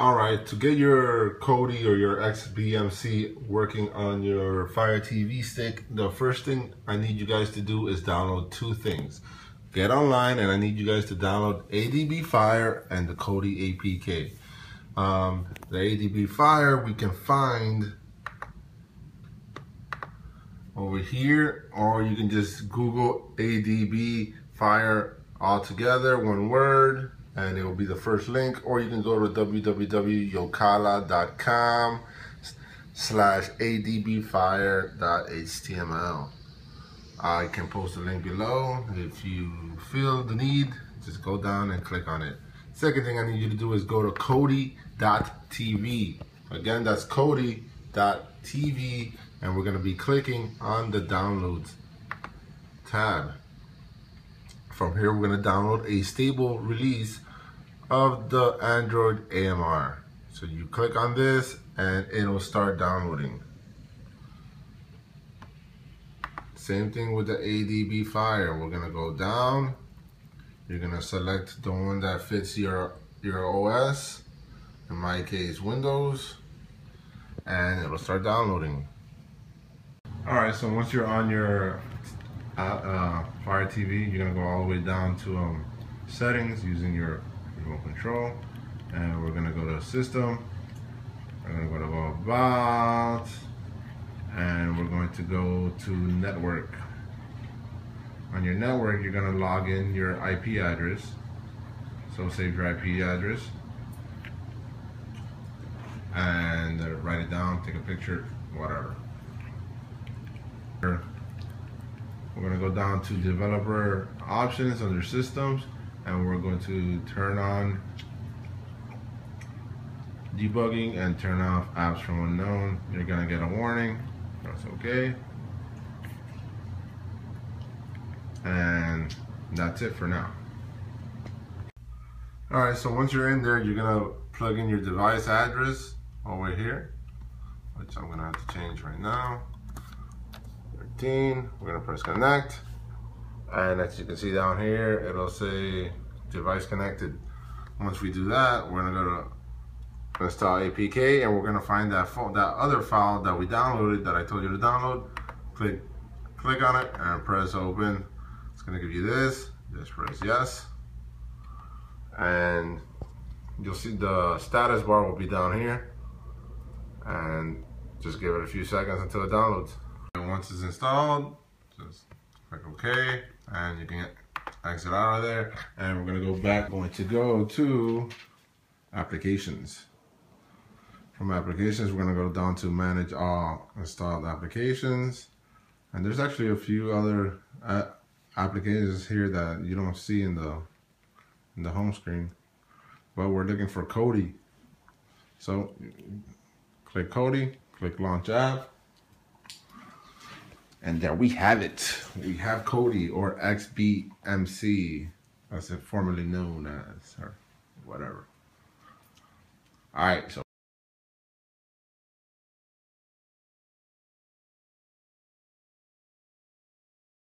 All right, to get your Kodi or your XBMC working on your Fire TV stick, the first thing I need you guys to do is download two things. Get online and I need you guys to download ADB Fire and the Kodi APK. Um, the ADB Fire we can find over here or you can just Google ADB Fire all together, one word, and it will be the first link or you can go to www.jocala.com slash adbfire.html I can post the link below. If you feel the need just go down and click on it. Second thing I need you to do is go to kodi.tv again that's kodi.tv and we're going to be clicking on the downloads tab from here, we're gonna download a stable release of the Android AMR. So you click on this and it'll start downloading. Same thing with the ADB Fire. We're gonna go down. You're gonna select the one that fits your, your OS. In my case, Windows. And it'll start downloading. All right, so once you're on your uh, Fire TV, you're gonna go all the way down to um, settings using your remote control. And we're gonna go to system. We're gonna go to about, and we're going to go to network. On your network, you're gonna log in your IP address. So save your IP address and uh, write it down, take a picture, whatever. We're to go down to developer options under systems and we're going to turn on debugging and turn off apps from unknown. You're going to get a warning. That's okay. And that's it for now. All right, so once you're in there, you're gonna plug in your device address over here, which I'm gonna have to change right now. 15. We're gonna press connect. And as you can see down here, it'll say device connected. Once we do that, we're gonna go to install APK and we're gonna find that that other file that we downloaded that I told you to download. Click, click on it and press open. It's gonna give you this. Just press yes. And you'll see the status bar will be down here. And just give it a few seconds until it downloads. Once it's installed, just click OK, and you can exit out of there. And we're gonna go back, going to go to applications. From applications, we're gonna go down to manage all installed applications. And there's actually a few other uh, applications here that you don't see in the in the home screen. But we're looking for Kodi. So click Kodi, click launch app, and there we have it. We have Kodi or XBMC, as it formerly known as, or whatever. All right, so.